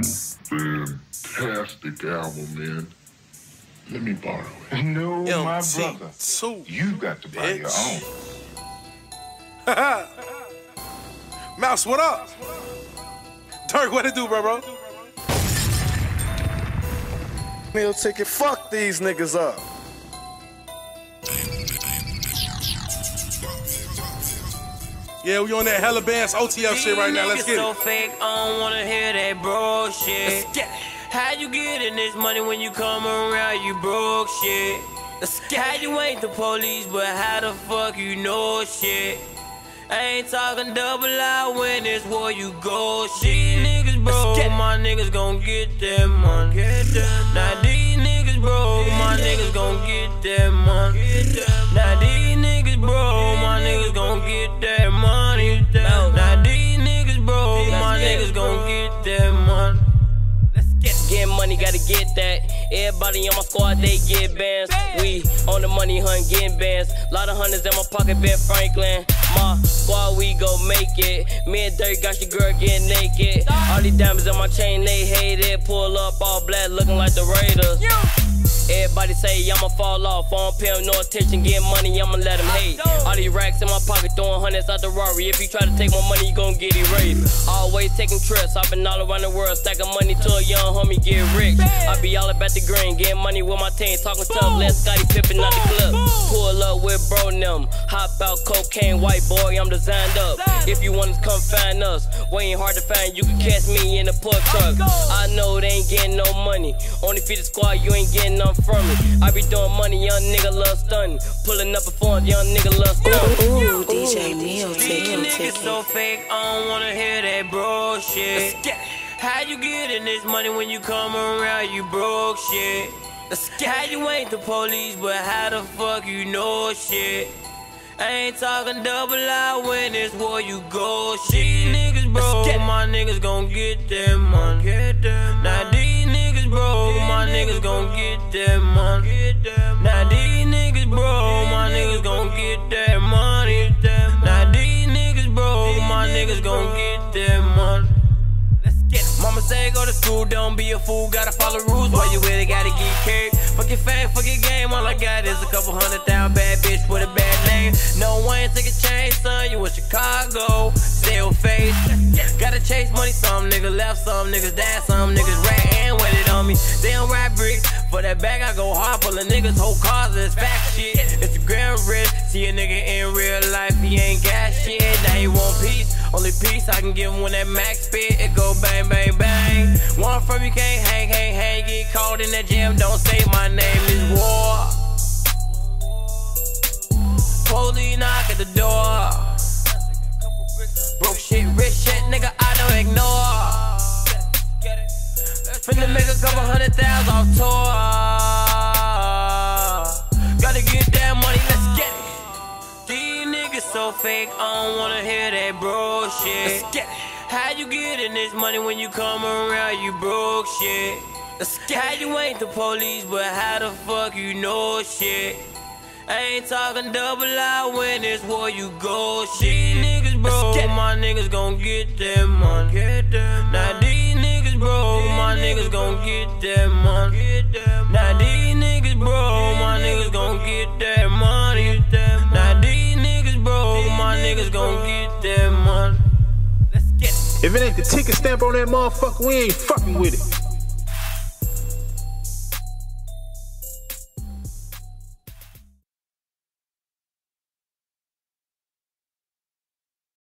fantastic album, man. Let me borrow it. No, Yo, my see, brother. two, You got to buy your own. Mouse, what up? Durk, what it do, bro, bro? Meal ticket, fuck these niggas up. Yeah, we on that hella bands OTF shit right now. Let's get so it. fake, I don't wanna hear that bro shit. How you getting this money when you come around, you broke shit? How you ain't the police, but how the fuck you know shit? I ain't talking double out when it's where you go. Shit, niggas broke, my niggas gon' get that money. Now these niggas broke, my niggas gon' get that money. Now these niggas broke, my niggas gon' Gotta get that. Everybody on my squad, they get bands. We on the money hunt, getting bands. Lot of hundreds in my pocket, Ben Franklin. My squad, we gon' make it. Me and Durk got your girl getting naked. All these diamonds in my chain, they hate it. Pull up all black, looking like the Raiders. Everybody say I'ma fall off. I don't pay 'em no attention, getting money, I'ma let let 'em hate. All these racks in my pocket, throwing hundreds out the Rari. If you try to take my money, you gon' get erased. Always taking trips, I've been all around the world, stacking money to a young homie get rich. I be all about the green, getting money with my team, talking tough, let Scottie Pippen out the club. Pull up with bro them, hop out cocaine, white boy, I'm designed up. If you wanna come find us, we ain't hard to find, you can catch me in the pork truck. I know they ain't getting no money, only feed the squad, you ain't getting none from me. I be doing money, young nigga love stunning. Pulling up a phone, young nigga love stunning. Ooh, DJ Meal These ticket, niggas ticket. so fake, I don't wanna hear that bro shit. How you getting this money when you come around, you broke shit? How you ain't the police, but how the fuck you know shit? I ain't talking double out when it's where you go. Shit, niggas broke, my niggas gon' get that money. Get that money. Now these niggas broke, my niggas gon' get that money. Now these niggas broke, my niggas gon' get that money. Mama say go to school, don't be a fool, gotta follow rules. While you with it, gotta get carried. Fuck your fame, fuck your game, all I got is a couple hundred thousand bad bitch with a bad name. No one take a change, son, you in Chicago, still face. Gotta chase money, some niggas left, some niggas died, some niggas ran and waited on me. They don't ride bricks, for that bag I go hard, full of niggas, whole cars is fact shit. Instagram rich, see a nigga in real life, he ain't got shit, now he want peace. Only peace I can give him when that max spit, it go bang, bang, bang. One from you can't hang, hang, hang, get caught in that jam, don't say my name is war. Police knock at the door. Finna make a couple hundred thousand off tour. Gotta get that money, let's get it. These niggas so fake, I don't wanna hear that bro shit. Let's get it. How you getting this money when you come around, you broke shit? Let's get it. How you ain't the police, but how the fuck you know shit? I ain't talking double out when it's where you go. Shit, niggas broke, my niggas gon' get that money. Now these my niggas gon' get that money. Now these niggas my niggas gon' get that money. Now these niggas my niggas gon' get that money. If it ain't the ticket stamp on that motherfucker, we ain't fucking with it.